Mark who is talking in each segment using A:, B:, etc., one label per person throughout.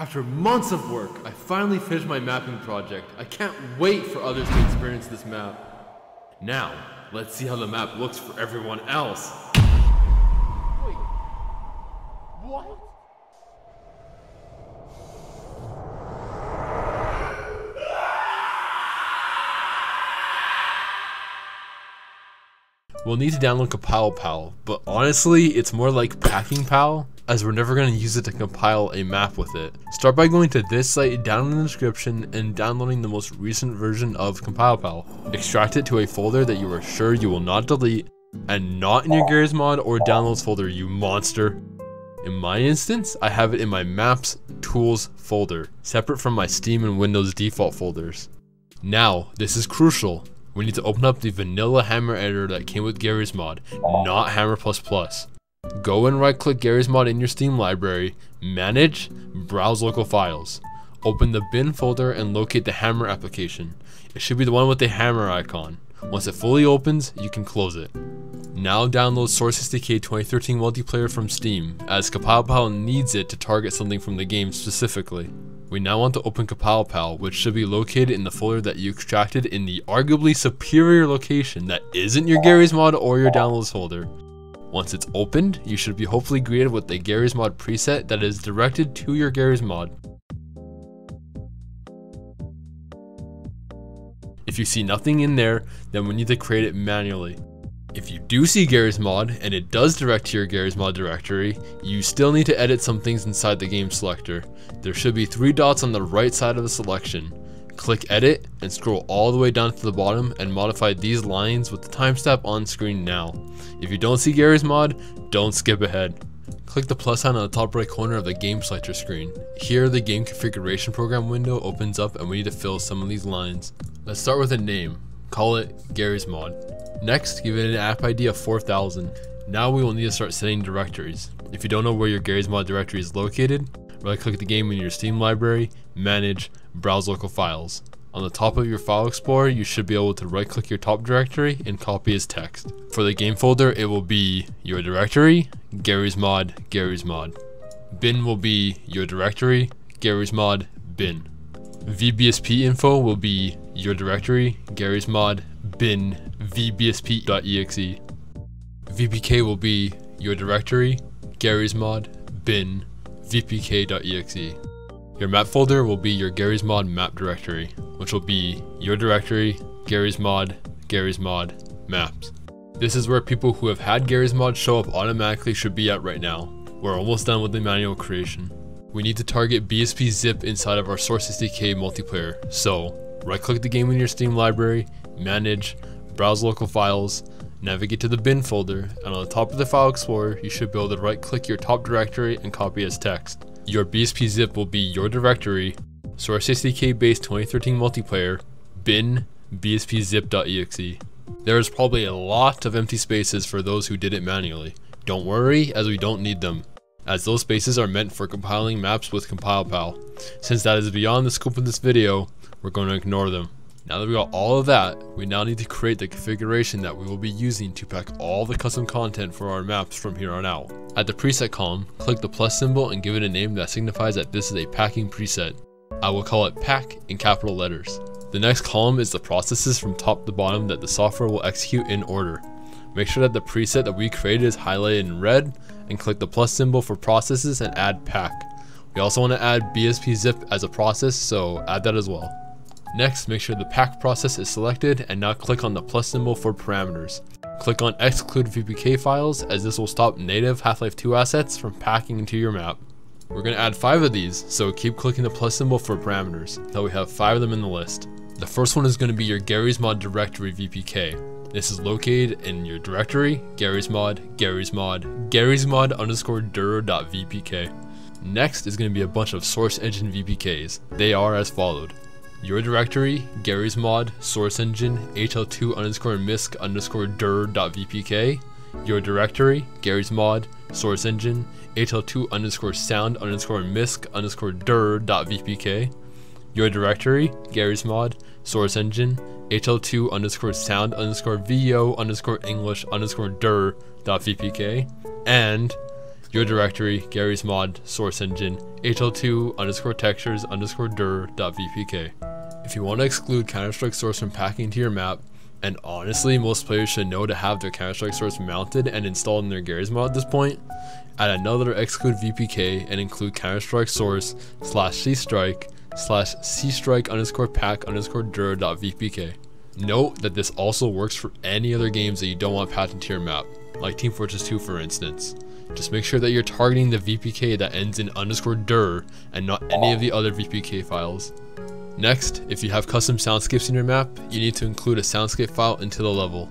A: After months of work, I finally finished my mapping project. I can't wait for others to experience this map. Now, let's see how the map looks for everyone else.
B: Wait. What?
A: We'll need to download Compile Pal, but honestly, it's more like Packing Pal, as we're never going to use it to compile a map with it. Start by going to this site down in the description and downloading the most recent version of CompilePal. Extract it to a folder that you are sure you will not delete, and not in your Garry's Mod or Downloads folder, you monster. In my instance, I have it in my Maps Tools folder, separate from my Steam and Windows default folders. Now, this is crucial we need to open up the vanilla hammer editor that came with Garry's Mod, not Hammer++. Go and right click Garry's Mod in your Steam library, manage, browse local files. Open the bin folder and locate the hammer application. It should be the one with the hammer icon. Once it fully opens, you can close it. Now download Source SDK 2013 multiplayer from Steam, as CompilePal needs it to target something from the game specifically. We now want to open CompilePal, which should be located in the folder that you extracted in the arguably superior location that isn't your Garry's Mod or your downloads folder. Once it's opened, you should be hopefully greeted with a Garry's Mod preset that is directed to your Garry's Mod. If you see nothing in there, then we need to create it manually. If you do see Garry's Mod, and it does direct to your Garry's Mod directory, you still need to edit some things inside the game selector. There should be three dots on the right side of the selection. Click edit and scroll all the way down to the bottom and modify these lines with the timestamp on screen now. If you don't see Garry's Mod, don't skip ahead. Click the plus sign on the top right corner of the game selector screen. Here the game configuration program window opens up and we need to fill some of these lines. Let's start with a name. Call it Garry's Mod. Next, give it an app ID of 4000. Now we will need to start setting directories. If you don't know where your Garry's Mod directory is located, right click the game in your Steam library, manage, browse local files. On the top of your file explorer, you should be able to right click your top directory and copy as text. For the game folder, it will be your directory, Garry's Mod, Garry's Mod. Bin will be your directory, Garry's Mod, bin. VBSP info will be your directory, Garry's Mod, bin vbsp.exe. VPK will be your directory, Garry's Mod, bin, vpk.exe. Your map folder will be your Garry's Mod map directory, which will be your directory, Garry's Mod, Garry's Mod, maps. This is where people who have had Garry's Mod show up automatically should be at right now. We're almost done with the manual creation. We need to target BSP zip inside of our Source SDK multiplayer, so right click the game in your Steam library, manage, browse local files, navigate to the bin folder, and on the top of the file explorer, you should be able to right click your top directory and copy as text. Your BSP zip will be your directory, source SDK based 2013 multiplayer, bin bspzip.exe. There is probably a lot of empty spaces for those who did it manually. Don't worry, as we don't need them, as those spaces are meant for compiling maps with CompilePal. Since that is beyond the scope of this video, we're going to ignore them. Now that we got all of that, we now need to create the configuration that we will be using to pack all the custom content for our maps from here on out. At the preset column, click the plus symbol and give it a name that signifies that this is a packing preset. I will call it pack in capital letters. The next column is the processes from top to bottom that the software will execute in order. Make sure that the preset that we created is highlighted in red and click the plus symbol for processes and add pack. We also want to add BSP zip as a process, so add that as well. Next, make sure the pack process is selected and now click on the plus symbol for parameters. Click on exclude VPK files as this will stop native Half-Life 2 assets from packing into your map. We're going to add 5 of these, so keep clicking the plus symbol for parameters, until we have 5 of them in the list. The first one is going to be your Garry's Mod directory VPK. This is located in your directory, Garry's Mod, Garry's Mod, Garry's Mod underscore duro.vpk. Next is going to be a bunch of source engine VPKs. They are as followed your directory, Garry's mod, source engine, hl2 underscore misc underscore dir.vpk, your directory, Garry's mod, source engine, hl2 underscore sound underscore misc underscore dir.vpk, your directory, Garry's mod, source engine, hl2 underscore sound underscore vo underscore english underscore dir.vpk, and your directory, Garry's Mod, source engine, hl2 underscore textures underscore dir.vpk. If you want to exclude Counter-Strike source from packing to your map, and honestly, most players should know to have their Counter-Strike source mounted and installed in their Garry's Mod at this point, add another exclude VPK and include Counter-Strike source slash C-Strike slash C-Strike underscore pack underscore dir.vpk. Note that this also works for any other games that you don't want packed into your map, like Team Fortress 2 for instance. Just make sure that you're targeting the VPK that ends in underscore dir and not any of the other VPK files. Next, if you have custom soundscapes in your map, you need to include a soundscape file into the level.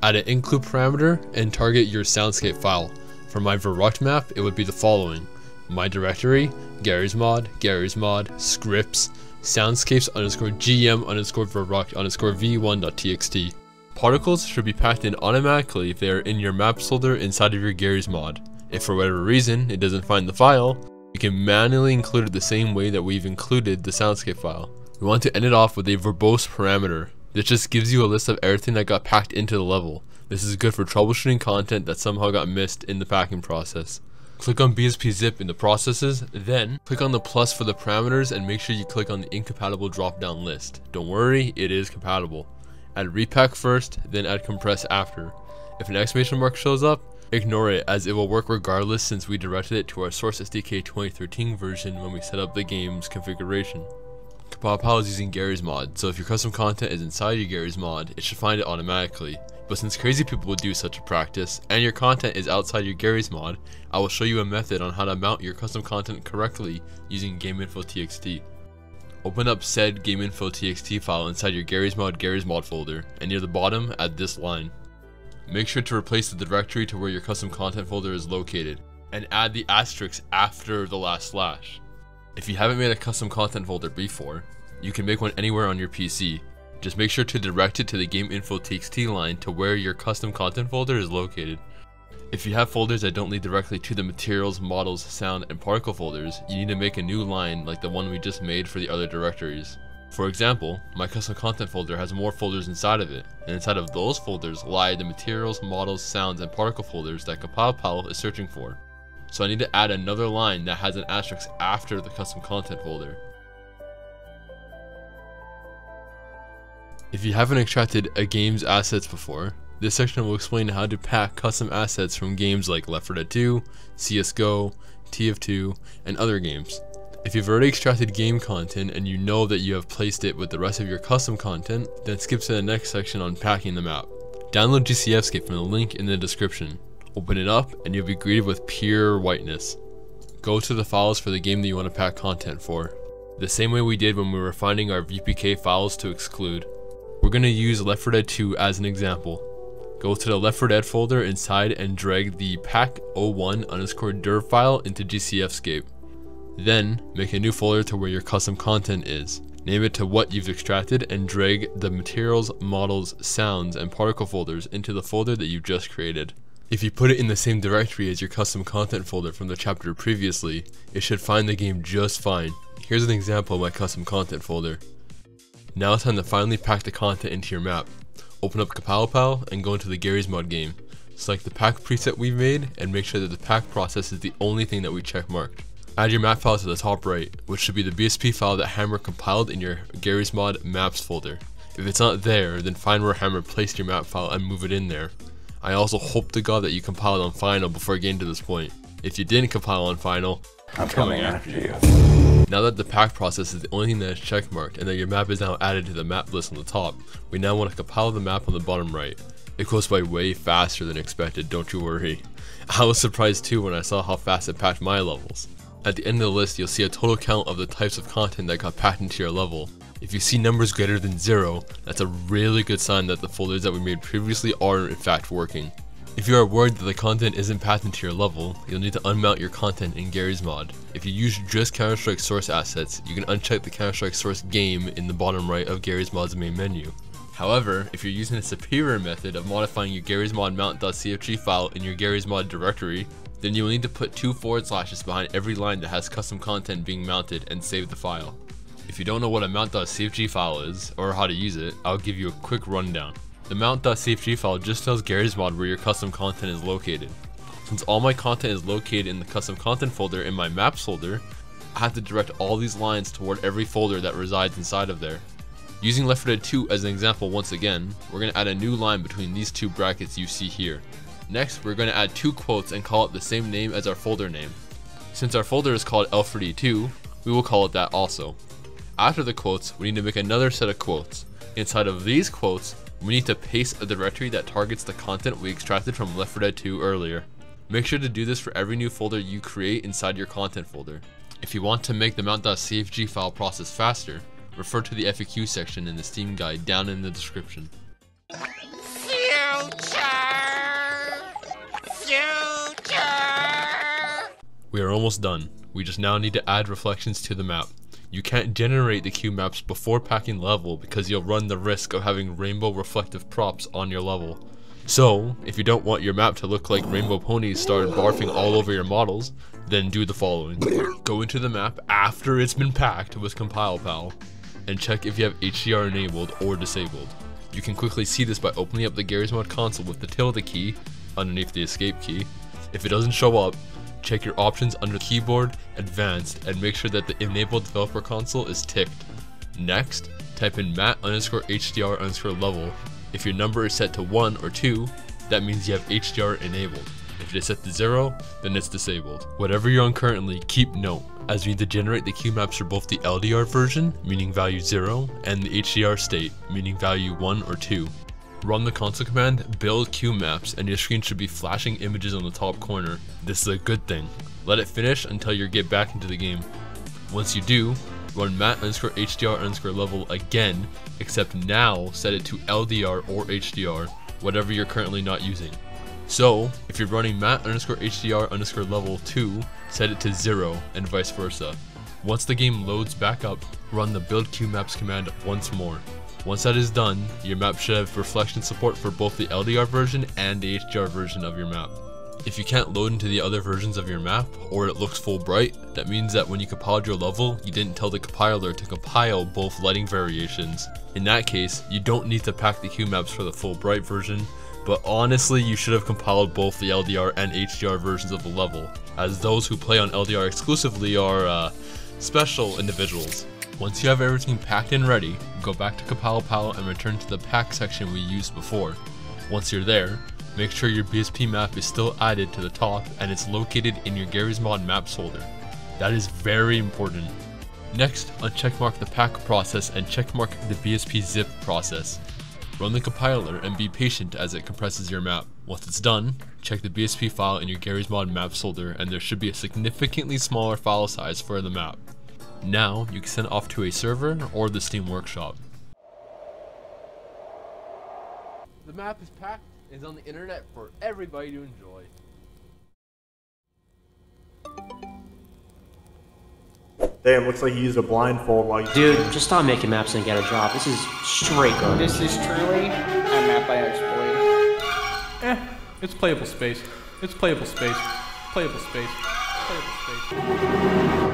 A: Add an include parameter and target your soundscape file. For my Verrückt map, it would be the following. My directory, Garry's Mod, Garry's Mod, scripts, soundscapes underscore gm underscore Verrückt underscore v1.txt. Particles should be packed in automatically if they are in your maps folder inside of your Garry's Mod. If for whatever reason it doesn't find the file, you can manually include it the same way that we've included the soundscape file. We want to end it off with a verbose parameter. This just gives you a list of everything that got packed into the level. This is good for troubleshooting content that somehow got missed in the packing process. Click on BSP zip in the processes, then click on the plus for the parameters and make sure you click on the incompatible drop down list. Don't worry, it is compatible. Add repack first, then add compress after. If an exclamation mark shows up, Ignore it as it will work regardless since we directed it to our Source SDK 2013 version when we set up the game's configuration. CompilePal is using Garry's Mod, so if your custom content is inside your Garry's Mod, it should find it automatically. But since crazy people would do such a practice, and your content is outside your Garry's Mod, I will show you a method on how to mount your custom content correctly using GameInfo.txt. Open up said GameInfo.txt file inside your Garry's Mod Garry's Mod folder, and near the bottom add this line. Make sure to replace the directory to where your custom content folder is located, and add the asterisk after the last slash. If you haven't made a custom content folder before, you can make one anywhere on your PC. Just make sure to direct it to the GameInfo.txt line to where your custom content folder is located. If you have folders that don't lead directly to the materials, models, sound, and particle folders, you need to make a new line like the one we just made for the other directories. For example, my custom content folder has more folders inside of it, and inside of those folders lie the materials, models, sounds, and particle folders that CompilePal is searching for. So I need to add another line that has an asterisk after the custom content folder. If you haven't extracted a game's assets before, this section will explain how to pack custom assets from games like Left 4 Dead 2, CSGO, TF2, and other games. If you've already extracted game content and you know that you have placed it with the rest of your custom content, then skip to the next section on packing the map. Download GCFscape from the link in the description. Open it up and you'll be greeted with pure whiteness. Go to the files for the game that you want to pack content for. The same way we did when we were finding our VPK files to exclude. We're going to use Left 4 Dead 2 as an example. Go to the Left 4 Dead folder inside and drag the pack01 underscore dir file into GCFscape. Then, make a new folder to where your custom content is. Name it to what you've extracted and drag the materials, models, sounds, and particle folders into the folder that you've just created. If you put it in the same directory as your custom content folder from the chapter previously, it should find the game just fine. Here's an example of my custom content folder. Now it's time to finally pack the content into your map. Open up CompilePal and go into the Garry's Mod game. Select the pack preset we've made and make sure that the pack process is the only thing that we check marked. Add your map file to the top right, which should be the BSP file that Hammer compiled in your Garry's Mod maps folder. If it's not there, then find where Hammer placed your map file and move it in there. I also hope to god that you compiled on final before getting to this point. If you didn't compile on final,
C: I'm coming after you.
A: now that the pack process is the only thing that is checkmarked and that your map is now added to the map list on the top, we now want to compile the map on the bottom right. It goes by way faster than expected, don't you worry. I was surprised too when I saw how fast it packed my levels. At the end of the list, you'll see a total count of the types of content that got packed into your level. If you see numbers greater than 0, that's a really good sign that the folders that we made previously are in fact working. If you are worried that the content isn't packed into your level, you'll need to unmount your content in Garry's Mod. If you use just Counter-Strike source assets, you can uncheck the Counter-Strike source game in the bottom right of Garry's Mod's main menu. However, if you're using a superior method of modifying your Garry's Mod mount.cfg file in your Garry's Mod directory, then you will need to put two forward slashes behind every line that has custom content being mounted and save the file. If you don't know what a mount.cfg file is, or how to use it, I'll give you a quick rundown. The mount.cfg file just tells Garry's Mod where your custom content is located. Since all my content is located in the custom content folder in my maps folder, I have to direct all these lines toward every folder that resides inside of there. Using Left 4 Dead 2 as an example once again, we're going to add a new line between these two brackets you see here. Next, we're going to add two quotes and call it the same name as our folder name. Since our folder is called L4D2, we will call it that also. After the quotes, we need to make another set of quotes. Inside of these quotes, we need to paste a directory that targets the content we extracted from Left 4 Dead 2 earlier. Make sure to do this for every new folder you create inside your content folder. If you want to make the mount.cfg file process faster, refer to the FAQ section in the Steam guide down in the description. Future! Future! We are almost done. We just now need to add reflections to the map. You can't generate the cubemaps before packing level because you'll run the risk of having rainbow reflective props on your level. So, if you don't want your map to look like rainbow ponies started barfing all over your models, then do the following. Go into the map after it's been packed with CompilePal and check if you have HDR enabled or disabled. You can quickly see this by opening up the Garry's Mod console with the tilde key underneath the escape key. If it doesn't show up, check your options under keyboard, advanced, and make sure that the enable developer console is ticked. Next, type in mat underscore HDR underscore level. If your number is set to 1 or 2, that means you have HDR enabled. If it is set to 0, then it's disabled. Whatever you're on currently, keep note, as we need to generate the cubemaps for both the LDR version, meaning value 0, and the HDR state, meaning value 1 or 2. Run the console command build cubemaps and your screen should be flashing images on the top corner. This is a good thing. Let it finish until you get back into the game. Once you do, run mat underscore HDR underscore level again, except now set it to LDR or HDR, whatever you're currently not using. So, if you're running mat underscore HDR underscore level 2, set it to 0 and vice versa. Once the game loads back up, run the build cubemaps command once more. Once that is done, your map should have reflection support for both the LDR version and the HDR version of your map. If you can't load into the other versions of your map, or it looks full bright, that means that when you compiled your level, you didn't tell the compiler to compile both lighting variations. In that case, you don't need to pack the cubemaps for the full bright version, but honestly you should have compiled both the LDR and HDR versions of the level, as those who play on LDR exclusively are uh, special individuals. Once you have everything packed and ready, go back to CompilePal and return to the pack section we used before. Once you're there, make sure your BSP map is still added to the top and it's located in your Garry's Mod maps folder. That is very important. Next, uncheckmark the pack process and checkmark the BSP zip process. Run the compiler and be patient as it compresses your map. Once it's done, check the BSP file in your Garry's Mod maps folder and there should be a significantly smaller file size for the map. Now, you can send it off to a server or the Steam Workshop.
B: The map is packed and is on the internet for everybody to enjoy.
C: Damn, looks like you used a blindfold while you.
D: Dude, just stop making maps and get a job. This is straight garbage.
E: This is truly a map I exploit.
F: Eh, it's playable space. It's playable space. Playable space. Playable space.